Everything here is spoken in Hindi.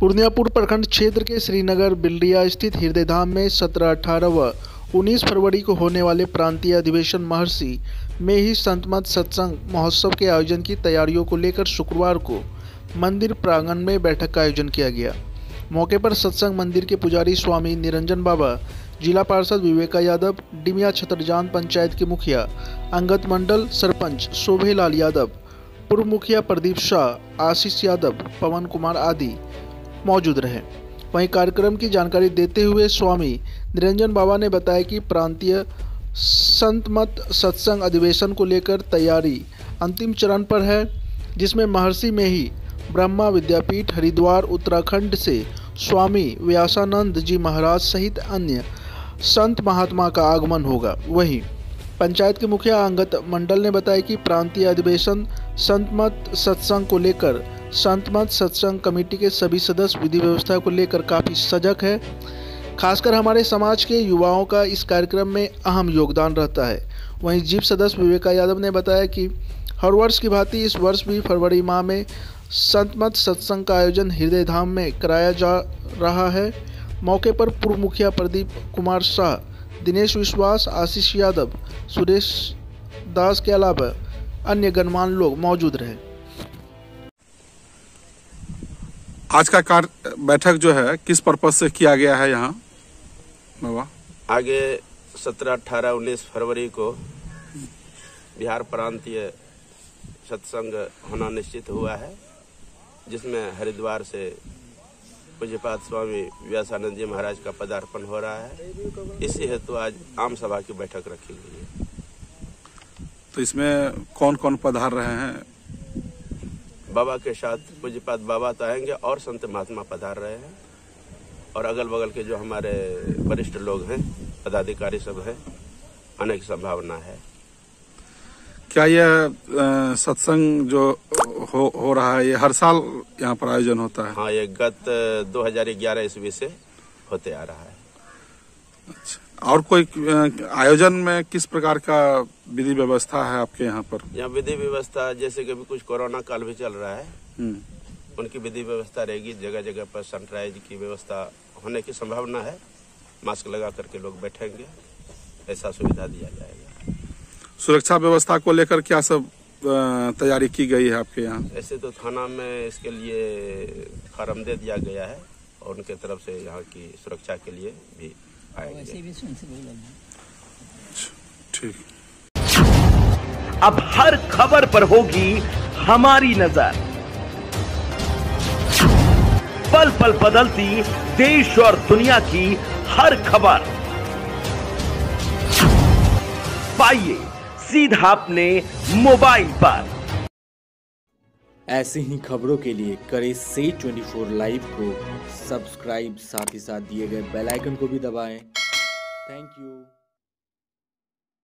पूर्णियापुर प्रखंड क्षेत्र के श्रीनगर बिल्डिया स्थित हृदय धाम में सत्रह अठारह व उन्नीस फरवरी को होने वाले प्रांतीय अधिवेशन महर्षि में ही संतमत सत्संग महोत्सव के आयोजन की तैयारियों को लेकर शुक्रवार को मंदिर प्रांगण में बैठक का आयोजन किया गया। मौके पर सत्संग मंदिर के पुजारी स्वामी निरंजन बाबा, जिला पार्षद विवेका यादव, डिमिया छतरजान पंचायत के मुखिया अंगत मंडल सरपंच शोभेलाल यादव, पूर्व मुखिया प्रदीप शाह, आशीष यादव, पवन कुमार आदि मौजूद रहे। वहीं कार्यक्रम की जानकारी देते हुए स्वामी निरंजन बाबा ने बताया कि प्रांतीय संतमत सत्संग अधिवेशन को लेकर तैयारी अंतिम चरण पर है, जिसमें महर्षि में ही ब्रह्मा विद्यापीठ, हरिद्वार, उत्तराखंड से स्वामी व्यासानंद जी महाराज सहित अन्य संत महात्मा का आगमन होगा। वहीं पंचायत के मुखिया अंगत मंडल ने बताया कि प्रांतीय अधिवेशन संत मत सत्संग को लेकर मत सत्संग कमेटी के सभी सदस्य विधि व्यवस्था को लेकर काफ़ी सजग है। खासकर हमारे समाज के युवाओं का इस कार्यक्रम में अहम योगदान रहता है। वहीं जीप सदस्य विवेका यादव ने बताया कि हर वर्ष की भांति इस वर्ष भी फरवरी माह में संत मत सत्संग का आयोजन हृदय धाम में कराया जा रहा है। मौके पर पूर्व मुखिया प्रदीप कुमार शाह, दिनेश विश्वास, आशीष यादव, सुरेश दास के अलावा अन्य गणमान्य लोग मौजूद रहे। आज का कार्य बैठक जो है किस पर्पज से किया गया है यहाँ? बाबा। आगे सत्रह अठारह उन्नीस फरवरी को बिहार प्रांतीय सत्संग होना निश्चित हुआ है जिसमें हरिद्वार से पूज्यपात स्वामी व्यासानंद जी महाराज का पदार्पण हो रहा है। इसी हेतु आज आम सभा की बैठक रखी गई है। तो इसमें कौन कौन पधार रहे हैं? बाबा के साथ पूज्यपात बाबा तो आएँगे और संत महात्मा पधार रहे हैं। और अगल बगल के जो हमारे वरिष्ठ लोग हैं पदाधिकारी सब हैं अनेक संभावना है। क्या यह सत्संग जो हो, हो रहा है ये हर साल यहाँ पर आयोजन होता है? हाँ ये गत 2011 ईस्वी से होते आ रहा है। अच्छा। और कोई आयोजन में किस प्रकार का विधि व्यवस्था है आपके यहाँ पर? यहाँ विधि व्यवस्था जैसे कि अभी कुछ कोरोना काल भी चल रहा है। हम्म, उनकी विधि व्यवस्था रहेगी जगह जगह पर सैनिटाइज की व्यवस्था होने की संभावना है। मास्क लगा करके लोग बैठेंगे ऐसा सुविधा दिया जाएगा। सुरक्षा व्यवस्था को लेकर क्या सब तैयारी की गई है आपके यहाँ? ऐसे तो थाना में इसके लिए फार्म दे दिया गया है और उनके तरफ़ से यहाँ की सुरक्षा के लिए भी आएँगे ठीक। अब हर खबर पर होगी हमारी नज़र। पल पल बदलती देश और दुनिया की हर खबर। पाइए सीधा अपने मोबाइल पर। ऐसी ही खबरों के लिए करें से 24 लाइव को सब्सक्राइब साथ ही साथ दिए गए बेल आइकन को भी दबाएँ। Thank you